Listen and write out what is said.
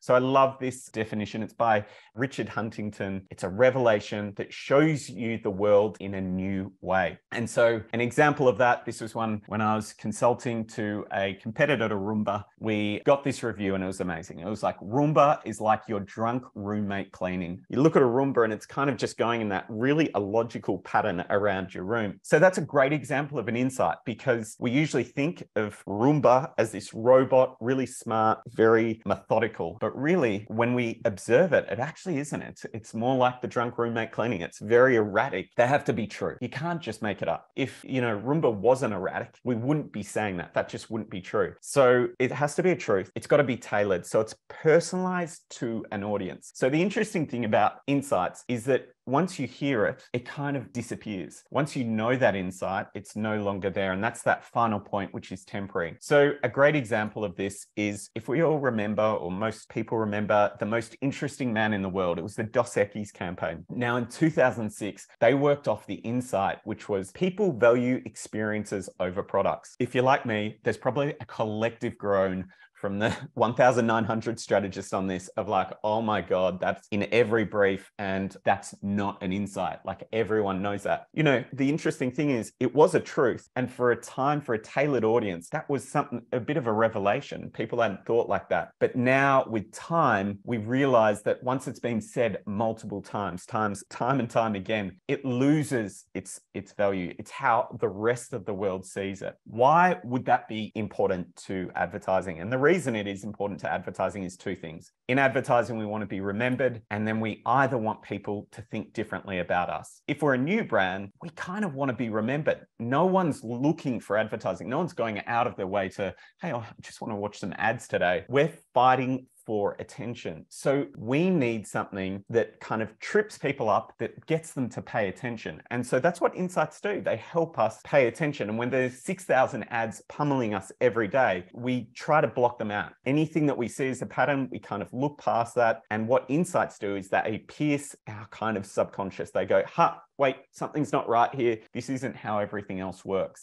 So I love this definition. It's by Richard Huntington. It's a revelation that shows you the world in a new way. And so, an example of that, this was one when I was consulting to a competitor to Roomba. We got this review and it was amazing. It was like Roomba is like your drunk roommate cleaning. You look at a Roomba and it's kind of just going in that really illogical pattern around your room. So, that's a great example of an insight because we usually think of Roomba as this robot, really smart, very methodical. But really, when we observe it, it actually isn't. It's, it's more like the drunk roommate cleaning. It's very erratic. They have to be true. You can't just make it up. If, you know, Roomba wasn't erratic, we wouldn't be saying that. That just wouldn't be true. So it has to be a truth. It's got to be tailored. So it's personalized to an audience. So the interesting thing about insights is that once you hear it, it kind of disappears. Once you know that insight, it's no longer there. And that's that final point, which is temporary. So, a great example of this is if we all remember, or most people remember, the most interesting man in the world, it was the Dos Equis campaign. Now, in 2006, they worked off the insight, which was people value experiences over products. If you're like me, there's probably a collective groan from the 1,900 strategists on this of like, oh my God, that's in every brief. And that's not an insight. Like everyone knows that. You know, the interesting thing is it was a truth. And for a time, for a tailored audience, that was something, a bit of a revelation. People hadn't thought like that. But now with time, we realize that once it's been said multiple times, times, time and time again, it loses its, its value. It's how the rest of the world sees it. Why would that be important to advertising? And the reason it is important to advertising is two things. In advertising, we want to be remembered, and then we either want people to think differently about us. If we're a new brand, we kind of want to be remembered. No one's looking for advertising, no one's going out of their way to, hey, I just want to watch some ads today. We're fighting for attention. So we need something that kind of trips people up, that gets them to pay attention. And so that's what insights do. They help us pay attention. And when there's 6,000 ads pummeling us every day, we try to block them out. Anything that we see as a pattern, we kind of look past that. And what insights do is that they pierce our kind of subconscious. They go, ha, wait, something's not right here. This isn't how everything else works.